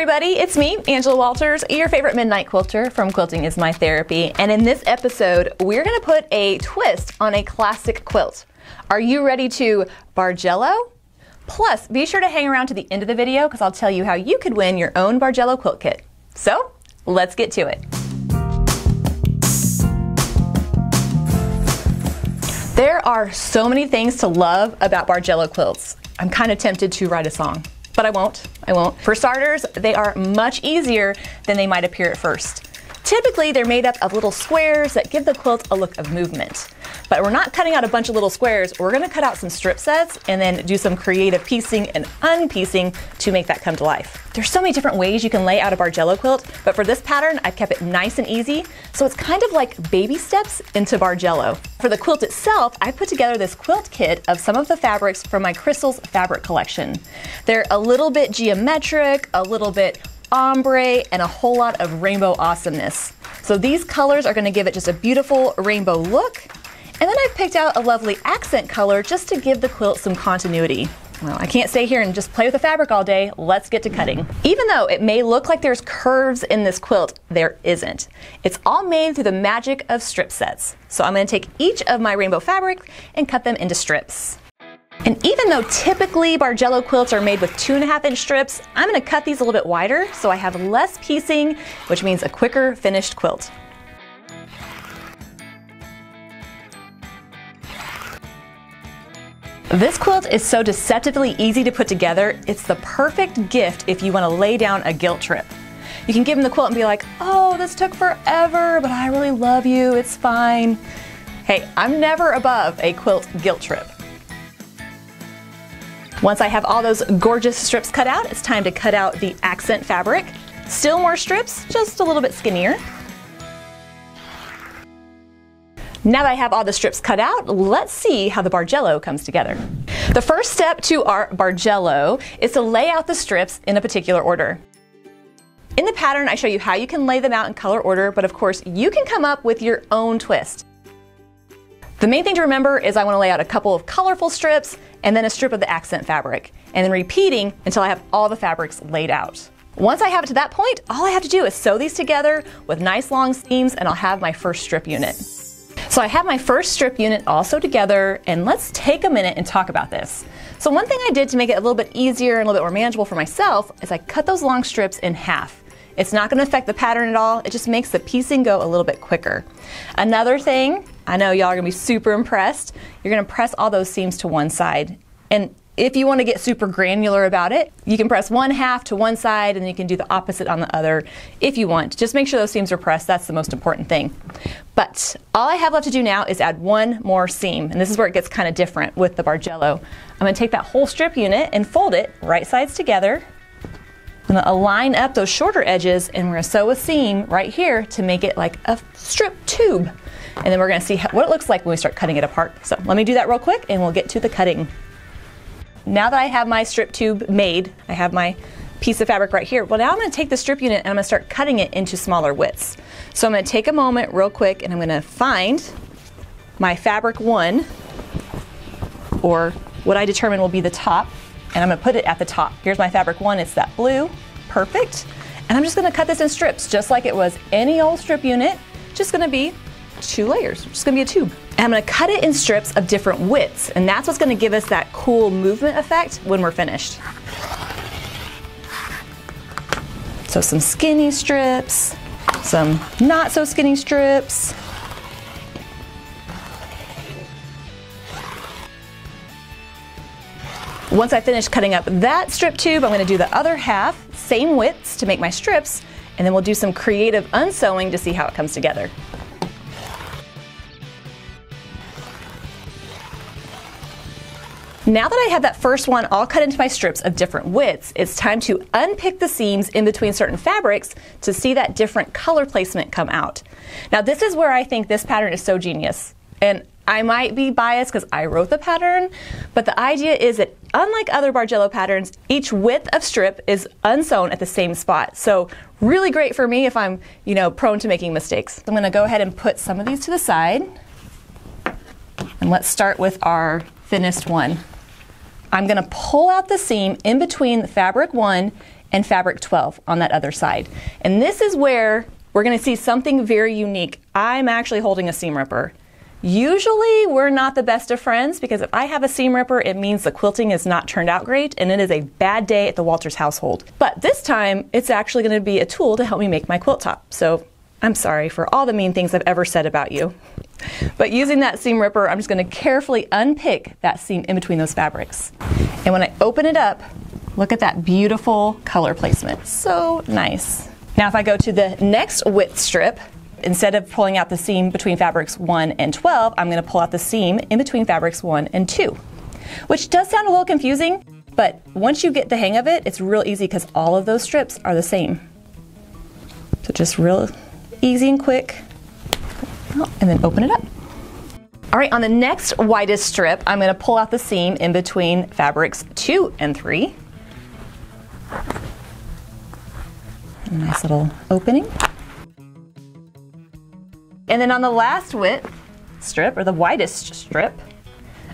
everybody, it's me, Angela Walters, your favorite midnight quilter from Quilting is My Therapy. And in this episode, we're gonna put a twist on a classic quilt. Are you ready to Bargello? Plus, be sure to hang around to the end of the video because I'll tell you how you could win your own Bargello quilt kit. So, let's get to it. There are so many things to love about Bargello quilts. I'm kind of tempted to write a song but I won't. I won't. For starters, they are much easier than they might appear at first. Typically, they're made up of little squares that give the quilt a look of movement. But we're not cutting out a bunch of little squares, we're gonna cut out some strip sets and then do some creative piecing and unpiecing to make that come to life. There's so many different ways you can lay out a Bargello quilt, but for this pattern, I've kept it nice and easy, so it's kind of like baby steps into Bargello. For the quilt itself, I put together this quilt kit of some of the fabrics from my Crystals fabric collection. They're a little bit geometric, a little bit ombre, and a whole lot of rainbow awesomeness. So these colors are gonna give it just a beautiful rainbow look. And then I've picked out a lovely accent color just to give the quilt some continuity. Well, I can't stay here and just play with the fabric all day. Let's get to cutting. Even though it may look like there's curves in this quilt, there isn't. It's all made through the magic of strip sets. So I'm gonna take each of my rainbow fabric and cut them into strips. And even though typically Bargello quilts are made with two and a half inch strips, I'm gonna cut these a little bit wider so I have less piecing, which means a quicker finished quilt. This quilt is so deceptively easy to put together, it's the perfect gift if you want to lay down a guilt trip. You can give them the quilt and be like, oh, this took forever, but I really love you, it's fine. Hey, I'm never above a quilt guilt trip. Once I have all those gorgeous strips cut out, it's time to cut out the accent fabric. Still more strips, just a little bit skinnier. Now that I have all the strips cut out, let's see how the Bargello comes together. The first step to our Bargello is to lay out the strips in a particular order. In the pattern, I show you how you can lay them out in color order, but of course, you can come up with your own twist. The main thing to remember is I want to lay out a couple of colorful strips and then a strip of the accent fabric, and then repeating until I have all the fabrics laid out. Once I have it to that point, all I have to do is sew these together with nice long seams and I'll have my first strip unit. So I have my first strip unit also together and let's take a minute and talk about this. So one thing I did to make it a little bit easier and a little bit more manageable for myself is I cut those long strips in half. It's not going to affect the pattern at all, it just makes the piecing go a little bit quicker. Another thing I know y'all are gonna be super impressed. You're gonna press all those seams to one side. And if you want to get super granular about it, you can press one half to one side and you can do the opposite on the other if you want. Just make sure those seams are pressed, that's the most important thing. But all I have left to do now is add one more seam, and this is where it gets kind of different with the Bargello. I'm going to take that whole strip unit and fold it right sides together. I'm going to align up those shorter edges and we're going to sew a seam right here to make it like a strip tube and then we're gonna see what it looks like when we start cutting it apart. So let me do that real quick and we'll get to the cutting. Now that I have my strip tube made, I have my piece of fabric right here. Well, now I'm gonna take the strip unit and I'm gonna start cutting it into smaller widths. So I'm gonna take a moment real quick and I'm gonna find my fabric one, or what I determine will be the top, and I'm gonna put it at the top. Here's my fabric one, it's that blue, perfect. And I'm just gonna cut this in strips, just like it was any old strip unit, just gonna be two layers. It's gonna be a tube. And I'm gonna cut it in strips of different widths, and that's what's gonna give us that cool movement effect when we're finished. So some skinny strips, some not so skinny strips. Once I finish cutting up that strip tube, I'm gonna do the other half, same widths to make my strips, and then we'll do some creative unsewing to see how it comes together. Now that I have that first one all cut into my strips of different widths, it's time to unpick the seams in between certain fabrics to see that different color placement come out. Now this is where I think this pattern is so genius. And I might be biased because I wrote the pattern, but the idea is that unlike other Bargello patterns, each width of strip is unsewn at the same spot. So really great for me if I'm, you know, prone to making mistakes. I'm gonna go ahead and put some of these to the side. And let's start with our thinnest one. I'm going to pull out the seam in between fabric one and fabric 12 on that other side. And this is where we're gonna see something very unique. I'm actually holding a seam ripper. Usually we're not the best of friends because if I have a seam ripper, it means the quilting is not turned out great and it is a bad day at the Walters household. But this time, it's actually gonna be a tool to help me make my quilt top. So I'm sorry for all the mean things I've ever said about you. But using that seam ripper, I'm just gonna carefully unpick that seam in between those fabrics. And when I open it up, look at that beautiful color placement. So nice. Now if I go to the next width strip, instead of pulling out the seam between fabrics 1 and 12, I'm gonna pull out the seam in between fabrics 1 and 2. Which does sound a little confusing, but once you get the hang of it, it's real easy because all of those strips are the same. So just real easy and quick and then open it up. All right, on the next widest strip, I'm gonna pull out the seam in between fabrics two and three. A nice little opening. And then on the last width strip, or the widest strip,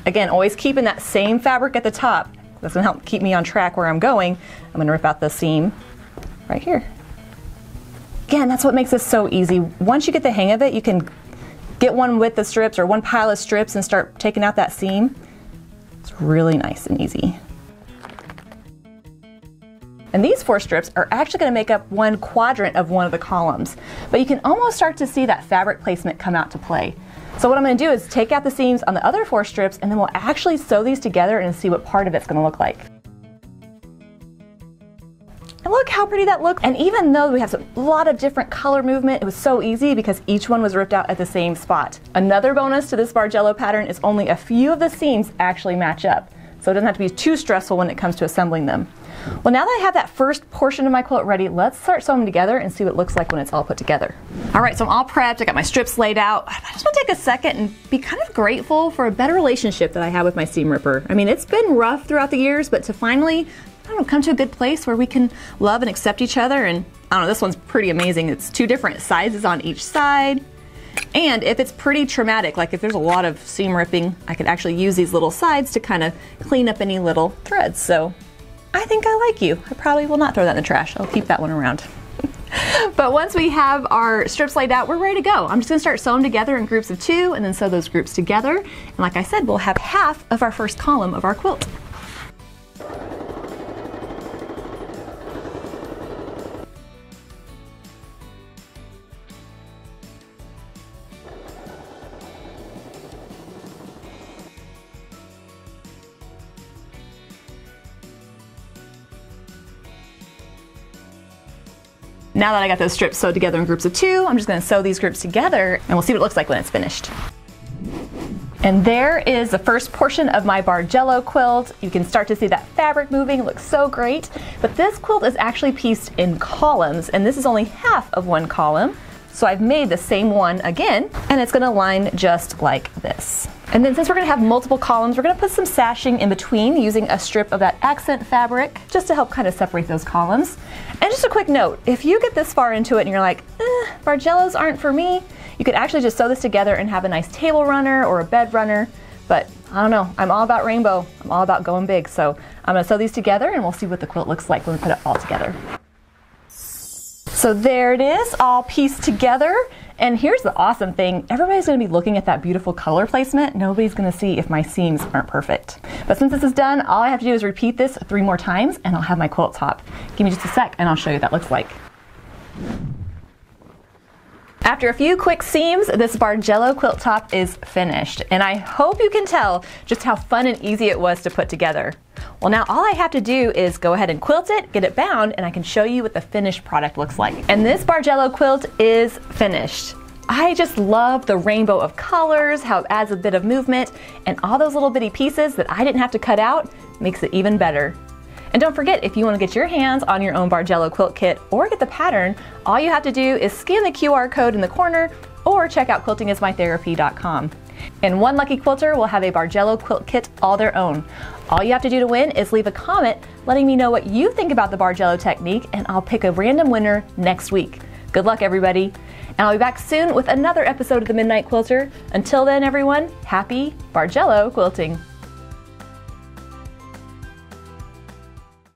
again, always keeping that same fabric at the top. That's gonna help keep me on track where I'm going. I'm gonna rip out the seam right here. Again, that's what makes this so easy. Once you get the hang of it, you can get one with the strips or one pile of strips and start taking out that seam. It's really nice and easy. And these four strips are actually going to make up one quadrant of one of the columns. But you can almost start to see that fabric placement come out to play. So what I'm going to do is take out the seams on the other four strips and then we'll actually sew these together and see what part of it's going to look like. And look how pretty that looks. And even though we have a lot of different color movement, it was so easy because each one was ripped out at the same spot. Another bonus to this Bargello pattern is only a few of the seams actually match up. So it doesn't have to be too stressful when it comes to assembling them. Well, now that I have that first portion of my quilt ready, let's start sewing them together and see what it looks like when it's all put together. All right, so I'm all prepped. I got my strips laid out. I just want to take a second and be kind of grateful for a better relationship that I have with my seam ripper. I mean, it's been rough throughout the years, but to finally I don't know, come to a good place where we can love and accept each other. And I don't know, this one's pretty amazing. It's two different sizes on each side. And if it's pretty traumatic, like if there's a lot of seam ripping, I could actually use these little sides to kind of clean up any little threads. So I think I like you. I probably will not throw that in the trash. I'll keep that one around. but once we have our strips laid out, we're ready to go. I'm just gonna start sewing together in groups of two and then sew those groups together. And like I said, we'll have half of our first column of our quilt. Now that I got those strips sewed together in groups of two, I'm just gonna sew these groups together and we'll see what it looks like when it's finished. And there is the first portion of my Bargello quilt. You can start to see that fabric moving, it looks so great. But this quilt is actually pieced in columns and this is only half of one column. So I've made the same one again, and it's gonna line just like this. And then since we're gonna have multiple columns, we're gonna put some sashing in between using a strip of that accent fabric, just to help kind of separate those columns. And just a quick note, if you get this far into it and you're like, eh, Bargellos aren't for me, you could actually just sew this together and have a nice table runner or a bed runner. But I don't know, I'm all about rainbow. I'm all about going big. So I'm gonna sew these together and we'll see what the quilt looks like when we put it all together. So there it is, all pieced together. And here's the awesome thing, everybody's gonna be looking at that beautiful color placement. Nobody's gonna see if my seams aren't perfect. But since this is done, all I have to do is repeat this three more times and I'll have my quilt top. Give me just a sec and I'll show you what that looks like. After a few quick seams, this Bargello quilt top is finished, and I hope you can tell just how fun and easy it was to put together. Well now all I have to do is go ahead and quilt it, get it bound, and I can show you what the finished product looks like. And this Bargello quilt is finished. I just love the rainbow of colors, how it adds a bit of movement, and all those little bitty pieces that I didn't have to cut out makes it even better. And don't forget, if you want to get your hands on your own Bargello quilt kit or get the pattern, all you have to do is scan the QR code in the corner or check out quiltingismytherapy.com. And one lucky quilter will have a Bargello quilt kit all their own. All you have to do to win is leave a comment letting me know what you think about the Bargello technique and I'll pick a random winner next week. Good luck everybody. And I'll be back soon with another episode of the Midnight Quilter. Until then everyone, happy Bargello quilting.